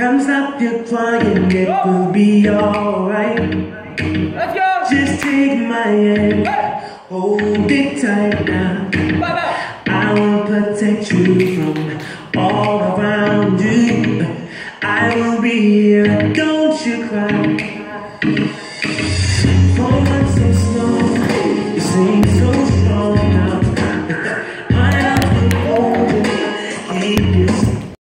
Come stop your crying, it will be alright. Let's go! Just take my hand, hold it tight now. Protect you from all around you. I will be here, don't you cry. For once it's snow, you see.